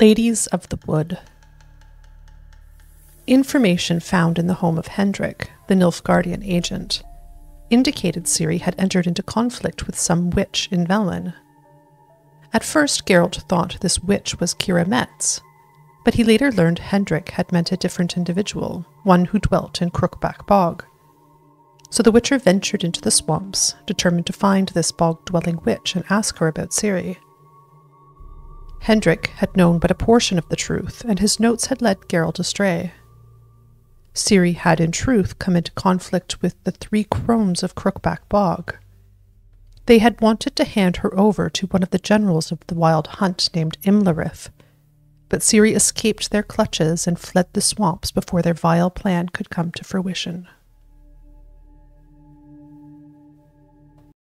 Ladies of the Wood. Information found in the home of Hendrik, the Nilfgaardian agent, indicated Ciri had entered into conflict with some witch in Velen. At first, Geralt thought this witch was Keira Metz, but he later learned Hendrik had meant a different individual, one who dwelt in Crookback Bog. So the Witcher ventured into the swamps, determined to find this bog dwelling witch and ask her about Ciri. Hendrik had known but a portion of the truth, and his notes had led Geralt astray. Ciri had in truth come into conflict with the three crones of Crookback Bog. They had wanted to hand her over to one of the generals of the Wild Hunt named Imlerith, but Ciri escaped their clutches and fled the swamps before their vile plan could come to fruition.